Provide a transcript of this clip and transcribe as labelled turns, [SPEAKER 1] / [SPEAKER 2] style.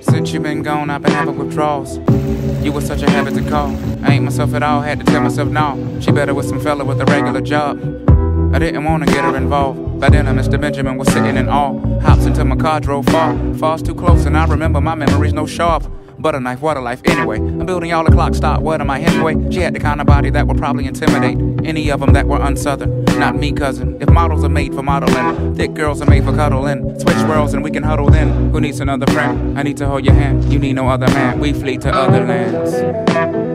[SPEAKER 1] Since you've been gone, I've been having withdrawals. You were such a habit to call. I ain't myself at all, had to tell myself no. She better with some fella with a regular job. I didn't wanna get her involved. By then, Mr. Benjamin was sitting in awe. Hops into my car, drove far. Falls too close, and I remember my memories no sharp. Butter knife, what a life, anyway. I'm building y'all a clock stop. What am I anyway? She had the kind of body that would probably intimidate any of them that were unsouthern. Not me, cousin. If models are made for modeling, thick girls are made for cuddling. Switch worlds and we can huddle then. Who needs another friend? I need to hold your hand. You need no other man. We flee to other lands.